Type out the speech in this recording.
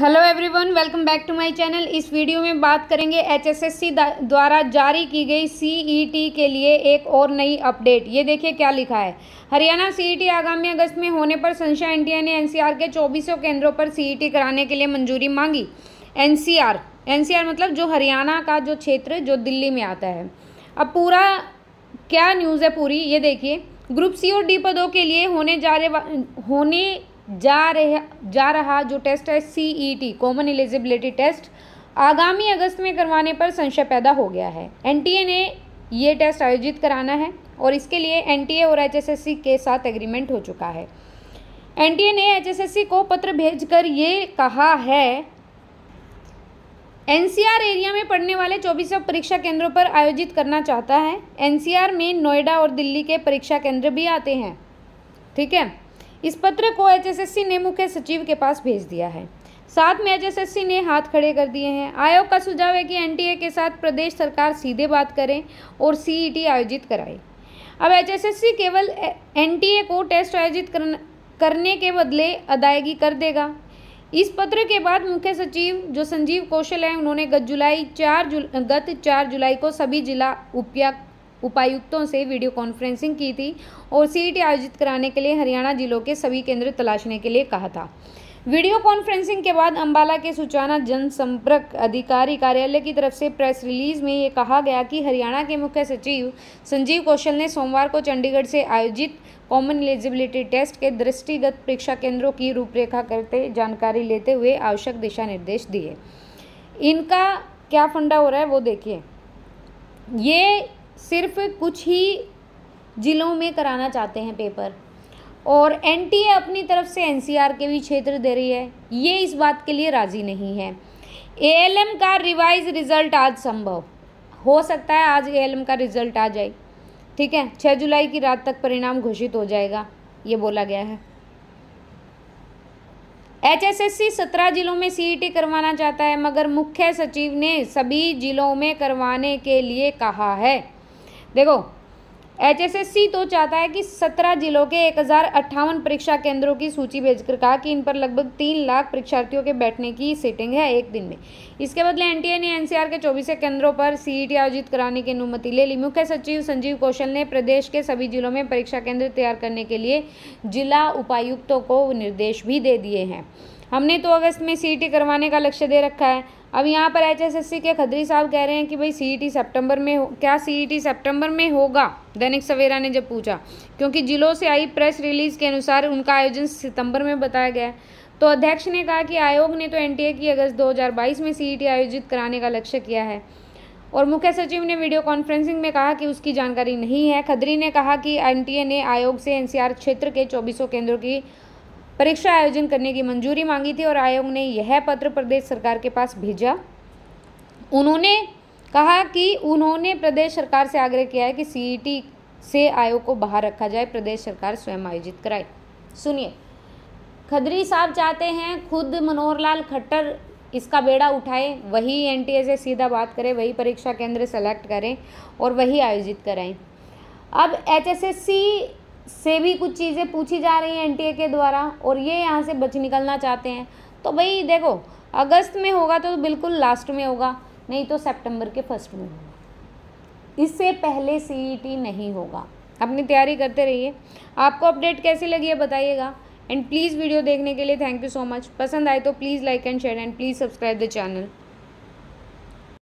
Hello everyone welcome back to my channel इस video में बात करेंगे एचएसएससी द्वारा जारी की गई सीईटी के लिए एक और नई अपडेट ये देखिए क्या लिखा है। हरियाणा सीईटी आगामी अगस्त में होने पर संशय एनटीए ने एनसीआर के चौबीसों केंद्रों पर सीईटी कराने के लिए मंजूरी मांगी। एनसीआर एनसीआर मतलब जो हरियाणा का जो क्षेत्र, जो दिल्ली में आता है। अब पूरा क्या न्यूज़ है पूरी? ये देखिए। ग्रुप सी और डी पदों के लिए होने जा रहे होने जा रहे, जा रहा जो टेस्ट है C E T common eligibility test आगामी अगस्त में करवाने पर संशय पैदा हो गया है। एन टी ए ने ये टेस्ट आयोजित कराना है और इसके लिए एन टी ए और एच एस एस सी के साथ एग्रीमेंट हो चुका है। एन टी ए ने एच एस एस सी को पत्र भेजकर ये कहा है एनसीआर एरिया में पढ़ने वाले चौबीसों परीक्षा केंद्रों पर आयोजित करना चाहता है। एनसीआर में नोएडा और दिल्ली के परीक्षा केंद्र भी आते हैं। ठीक है? इस पत्र को एचएसएससी ने मुख्य सचिव के पास भेज दिया है। साथ में एचएसएससी ने हाथ खड़े कर दिए हैं। आयोग का सुझाव है कि एनटीए के साथ प्रदेश सरकार सीधे बात करे और सीईटी आयोजित कराए। अब एचएसएससी केवल एनटीए को टेस्ट आयोजित करने के बदले अदायगी कर देगा। इस पत्र के बाद मुख्य सचिव जो संजीव कौशल हैं उन्होंने गत जुलाई चार जुल, गत चार जुलाई को सभी जिला उपया उपायुक्तों से वीडियो कॉन्फ्रेंसिंग की थी और सीईटी आयोजित कराने के लिए हरियाणा जिलों के सभी केंद्र तलाशने के लिए कहा था। वीडियो कॉन्फ्रेंसिंग के बाद अंबाला के सूचना जनसंपर्क अधिकारी कार्यालय की तरफ़ से प्रेस रिलीज़ में ये कहा गया कि हरियाणा के मुख्य सचिव संजीव कौशल ने सोमवार को चंडीगढ़ से आयोजित कॉमन एलिजिबिलिटी टेस्ट के दृष्टिगत परीक्षा केंद्रों की रूपरेखा करते जानकारी लेते हुए आवश्यक दिशा निर्देश दिए। इनका क्या फंडा हो रहा है वो देखिए। ये सिर्फ़ कुछ ही ज़िलों में कराना चाहते हैं पेपर। और एनटीए अपनी तरफ़ से एनसीआर के भी क्षेत्र दे रही है। ये इस बात के लिए राज़ी नहीं है। एएलएम का रिवाइज रिज़ल्ट आज संभव। हो सकता है आज एएलएम का रिज़ल्ट आ जाए। ठीक है? छः जुलाई की रात तक परिणाम घोषित हो जाएगा। ये बोला गया है। एच एस एस सी सत्रह जिलों में सीईटी करवाना चाहता है, मगर मुख्य सचिव ने सभी जिलों में करवाने के लिए कहा है। देखो एचएसएससी तो चाहता है कि सत्रह जिलों के एक हज़ार अट्ठावन परीक्षा केंद्रों की सूची भेजकर कहा कि इन पर लगभग तीन लाख परीक्षार्थियों के बैठने की सीटिंग है एक दिन में। इसके बदले एनटीए ने एनसीआर के चौबीस केंद्रों पर सीईटी आयोजित कराने की अनुमति ले ली। मुख्य सचिव संजीव कौशल ने प्रदेश के सभी जिलों में परीक्षा केंद्र तैयार करने के लिए जिला उपायुक्तों को निर्देश भी दे दिए हैं। हमने तो अगस्त में सी करवाने का लक्ष्य दे रखा है। अब यहाँ पर एचएसएससी के खदरी साहब कह रहे हैं कि भाई सीईटी सितंबर में हो, क्या सीईटी सितंबर में होगा? दैनिक सवेरा ने जब पूछा, क्योंकि जिलों से आई प्रेस रिलीज़ के अनुसार उनका आयोजन सितंबर में बताया गया तो अध्यक्ष ने कहा कि आयोग ने तो एनटीए की अगस्त 2022 में सीईटी आयोजित कराने का लक्ष्य किया है। और मुख्य सचिव ने वीडियो कॉन्फ्रेंसिंग में कहा कि उसकी जानकारी नहीं है। खदरी ने कहा कि एनटीए ने आयोग से एनसीआर क्षेत्र के चौबीसों केंद्रों की परीक्षा आयोजन करने की मंजूरी मांगी थी और आयोग ने यह पत्र प्रदेश सरकार के पास भेजा। उन्होंने कहा कि उन्होंने प्रदेश सरकार से आग्रह किया है कि सीईटी से आयोग को बाहर रखा जाए, प्रदेश सरकार स्वयं आयोजित कराए। सुनिए, खदरी साहब चाहते हैं खुद मनोहर लाल खट्टर इसका बेड़ा उठाए, वही एनटीए से सीधा बात करें, वही परीक्षा केंद्र सेलेक्ट करें और वही आयोजित कराएँ। अब एचएसएससी से भी कुछ चीज़ें पूछी जा रही हैं एनटीए के द्वारा और ये यहाँ से बच निकलना चाहते हैं। तो भाई देखो, अगस्त में होगा तो बिल्कुल लास्ट में होगा, नहीं तो सितंबर के फ़र्स्ट में होगा। इससे पहले सीईटी नहीं होगा। अपनी तैयारी करते रहिए। आपको अपडेट कैसी लगी है बताइएगा। एंड प्लीज़ वीडियो देखने के लिए थैंक यू सो मच पसंद आए तो please like and share and please subscribe the channel